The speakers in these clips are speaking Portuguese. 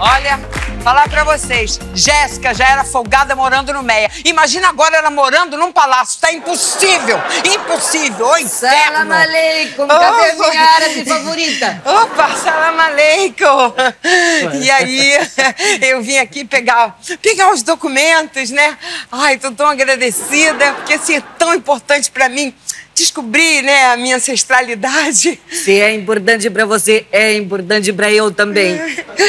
Olha, falar pra vocês, Jéssica já era folgada morando no Meia. Imagina agora ela morando num palácio. Tá impossível! Impossível! Oi, Salam aleikum, cadê Oh. minha árabe favorita? Opa, salam aleikum! E aí, eu vim aqui pegar, pegar os documentos, né? Ai, tô tão agradecida, porque assim é tão importante pra mim descobrir, né, a minha ancestralidade. Se é importante pra você, é importante pra eu também.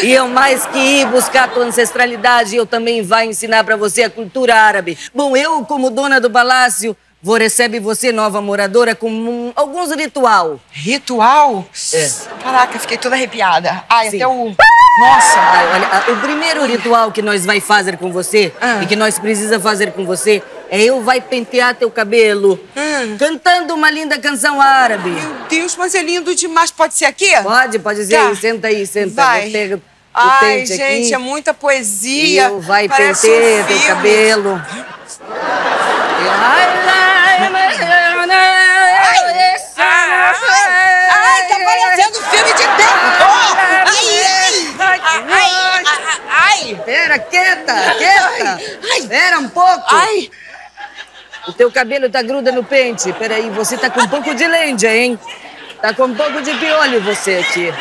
E eu mais que ir buscar a tua ancestralidade, eu também vai ensinar pra você a cultura árabe. Bom, eu como dona do palácio, vou receber você, nova moradora, com um- alguns ritual. Ritual? É. Caraca, fiquei toda arrepiada. Ai, Sim. até o... Nossa! Ai, olha, a- o primeiro ritual que nós vai fazer com você Ah. e que nós precisa fazer com você eu vai pentear teu cabelo Ah. cantando uma linda canção árabe. Meu Deus, mas é lindo demais. Pode ser aqui? Pode, pode ser. Tá. aí, Senta aí, senta. Vai. Eu pego o Ai, gente, aqui. é muita poesia. eu vai Parece pentear um teu cabelo. Ai, tá parecendo filme de terror! Ai, ai, ai, ai, ai, Pera, quieta, quieta. Ai. Pera um pouco. ai. O teu cabelo tá gruda no pente. Peraí, você tá com um pouco de lêndia, hein? Tá com um pouco de piolho você aqui.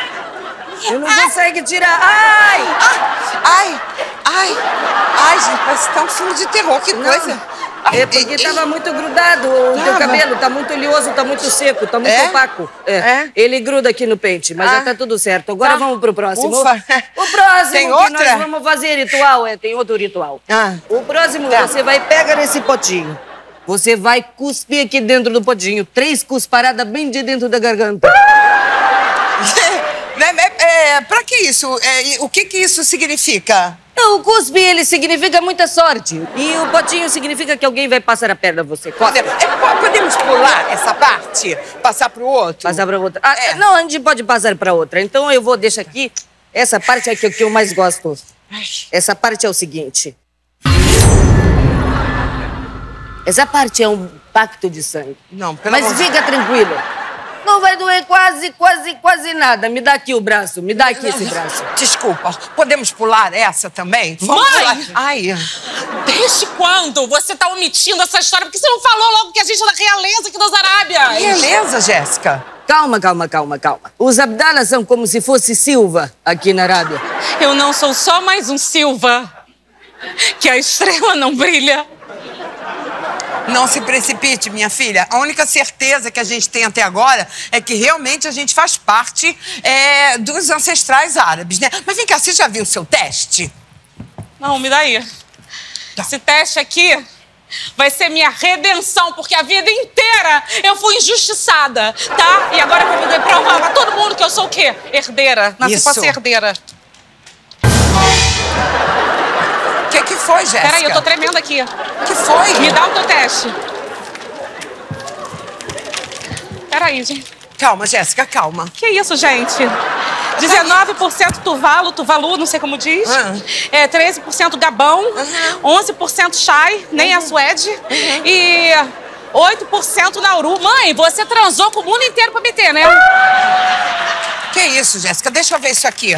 Você não consegue tirar. Ai! Ah, Ai, ai, ai, gente, parece que tá um filme de terror, que coisa. É porque tava muito grudado o teu Tava. cabelo, tá muito oleoso, tá muito seco, tá muito É? opaco. É? Ele gruda aqui no pente, mas Ah. já tá tudo certo. Agora Tá. vamos pro próximo. Ufa. O próximo Tem outra? nós vamos fazer ritual, é, tem outro ritual. Ah. O próximo, Tá. você vai pegar nesse potinho. Você vai cuspir aqui dentro do potinho. Três cusparadas bem de dentro da garganta. É, é, pra que isso? É, o que que isso significa? Não, o cuspe, ele significa muita sorte. E o potinho significa que alguém vai passar a perna a você. Podemos, é, po- podemos pular essa parte? Passar pro outro? Passar pra outra. Ah, É. Não, a gente pode passar pra outra. Então eu vou deixar aqui. Essa parte é que eu mais gosto. Essa parte é o seguinte. Essa parte é um pacto de sangue. Não, pelo Mas amor de- fica tranquilo. Não vai doer quase, quase, quase nada. Me dá aqui o braço. Me dá aqui esse braço. Desculpa, podemos pular essa também? Vamos Mãe! pular. Ai, Desde quando você tá omitindo essa história? Por que você não falou logo que a gente é da realeza aqui das Arábias? beleza, Jéssica. Calma, calma, calma, calma. Os Abdallah são como se fosse Silva aqui na Arábia. Eu não sou só mais um Silva. Que a estrela não brilha. Não se precipite, minha filha. A única certeza que a gente tem até agora é que realmente a gente faz parte é, dos ancestrais árabes, né? Mas vem cá, você já viu o seu teste? Não, me dá aí. Esse teste aqui vai ser minha redenção, porque a vida inteira eu fui injustiçada, tá? E agora eu vou poder provar pra todo mundo que eu sou o quê? Herdeira. Nasci Isso. pra ser herdeira. Foi, Jéssica? Peraí, eu tô tremendo aqui. O que foi? Me dá o teu teste. Peraí, gente. Calma, Jéssica, calma. Que isso, gente? 19% Tuvalu, Tuvalu, não sei como diz. Ah. É, 13% Gabão. 11% Chai, nem a Suede. E 8% Nauru. Mãe, você transou com o mundo inteiro pra meter, né? Que isso, Jéssica? Deixa eu ver isso aqui.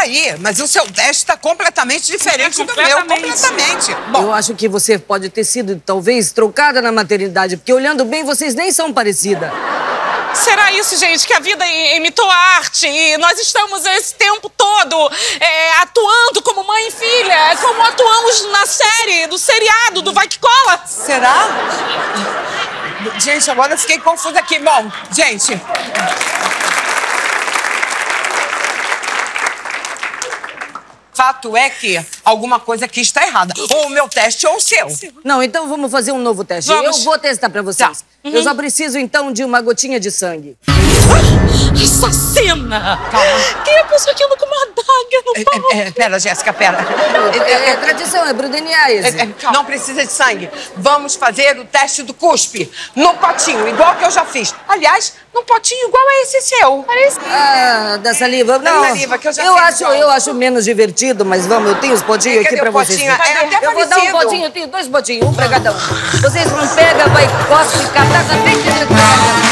Peraí, mas o seu teste está completamente diferente do meu. Completamente. Completamente. Bom, Eu acho que você pode ter sido, talvez, trocada na maternidade, porque olhando bem, vocês nem são parecidas. Será isso, gente, que a vida imitou a arte e nós estamos esse tempo todo é, atuando como mãe e filha, como atuamos na série, do seriado, do Vai Que Cola? será? Gente, agora eu fiquei confusa aqui. Bom, gente. Fato é que alguma coisa aqui está errada. Ou o meu teste ou o seu. Não, então vamos fazer um novo teste. Vamos. Eu vou testar pra vocês. Tá. Eu só preciso, então, de uma gotinha de sangue. Assassina! Calma. Quem a pessoa que anda com uma adaga no É, pau? é, é, pera, Jéssica, pera. É, é tradição, é esse. É, é, não precisa de sangue. Vamos fazer o teste do cuspe no potinho, igual que eu já fiz. Aliás, num potinho igual a esse seu. Parece. Ah, da saliva. Da Não, saliva, que eu já eu fiz acho, igual. eu acho menos divertido, mas vamos, eu tenho os potinhos aqui pra o vocês. potinho? É até eu vou dar um potinho, eu tenho dois potinhos, um pra cada um. Vocês vão pegar, vai, cospe, cataca, bem garganta.